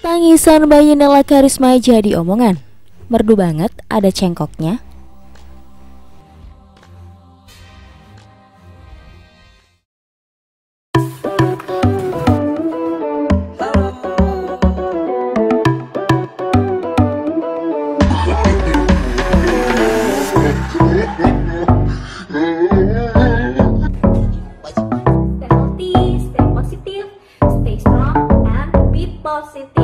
Tangisan bayi Nela Karisma jadi omongan. Merdu banget, ada cengkoknya. Positive,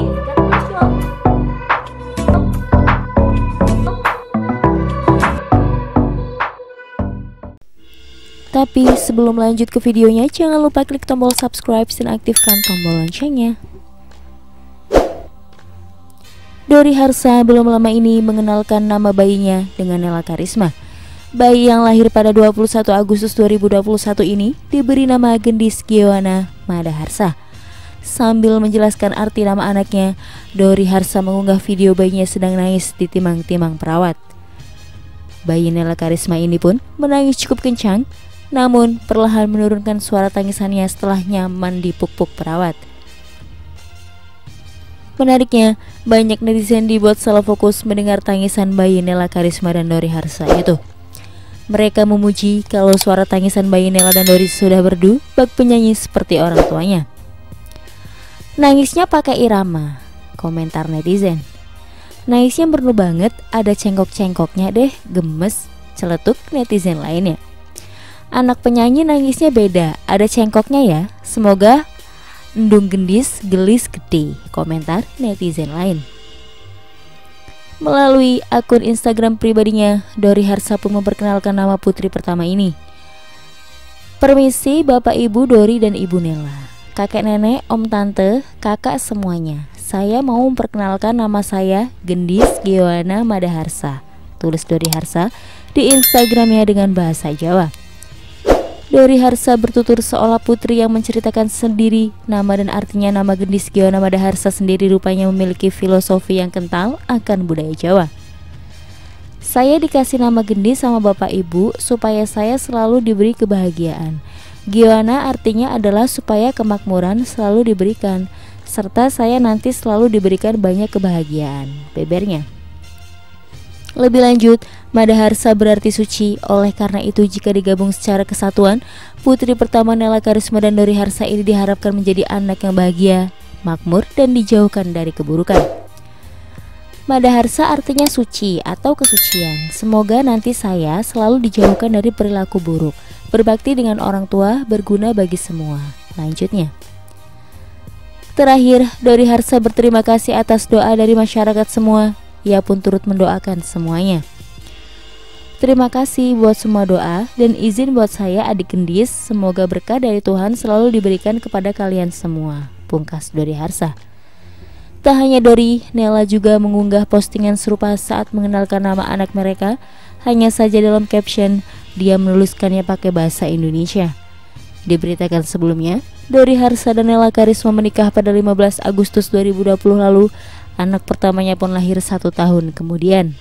Tapi sebelum lanjut ke videonya, jangan lupa klik tombol subscribe dan aktifkan tombol loncengnya. Dori Harsa belum lama ini mengenalkan nama bayinya dengan Nela Karisma. Bayi yang lahir pada 21 Agustus 2021 ini diberi nama Gendis Giwana Mada Harsa. Sambil menjelaskan arti nama anaknya, Dori Harsa mengunggah video bayinya sedang nangis di timang-timang perawat. Bayi Nela Karisma ini pun menangis cukup kencang, namun perlahan menurunkan suara tangisannya setelah nyaman dipuk-puk perawat. Menariknya, banyak netizen dibuat salah fokus mendengar tangisan bayi Nela Karisma dan Dori Harsa itu. Mereka memuji kalau suara tangisan bayi Nela dan Dori sudah berdu bak penyanyi seperti orang tuanya. Nangisnya pakai irama, komentar netizen. Nangisnya merdu banget, ada cengkok-cengkoknya deh, gemes, celetuk netizen lainnya. Anak penyanyi nangisnya beda, ada cengkoknya ya. Semoga endung gendis gelis gede, komentar netizen lain. Melalui akun Instagram pribadinya, Dori Harsa pun memperkenalkan nama putri pertama ini. Permisi Bapak Ibu Dori dan Ibu Nela, kakek nenek, om tante, kakak semuanya. Saya mau memperkenalkan nama saya Gendis Giwana Madaharsa. Tulis Dori Harsa di Instagramnya dengan bahasa Jawa. Dori Harsa bertutur seolah putri yang menceritakan sendiri nama dan artinya nama Gendis Giwana Madaharsa sendiri rupanya memiliki filosofi yang kental akan budaya Jawa. Saya dikasih nama Gendis sama bapak ibu supaya saya selalu diberi kebahagiaan. Giwana artinya adalah supaya kemakmuran selalu diberikan, serta saya nanti selalu diberikan banyak kebahagiaan. Bebernya. Lebih lanjut, Madaharsa berarti suci, oleh karena itu jika digabung secara kesatuan, putri pertama Nela Karisma dan Dori Harsa ini diharapkan menjadi anak yang bahagia, makmur, dan dijauhkan dari keburukan. Madaharsa artinya suci atau kesucian. Semoga nanti saya selalu dijauhkan dari perilaku buruk, berbakti dengan orang tua, berguna bagi semua. Lanjutnya. Terakhir, Dori Harsa berterima kasih atas doa dari masyarakat semua. Ia pun turut mendoakan semuanya. Terima kasih buat semua doa dan izin buat saya adik gendis. Semoga berkah dari Tuhan selalu diberikan kepada kalian semua. Pungkas Dori Harsa. Tak hanya Dori, Nela juga mengunggah postingan serupa saat mengenalkan nama anak mereka. Hanya saja dalam caption, dia menuliskannya pakai bahasa Indonesia. Diberitakan sebelumnya, Dori Harsa dan Nela Karisma menikah pada 15 Agustus 2020 lalu. Anak pertamanya pun lahir satu tahun kemudian.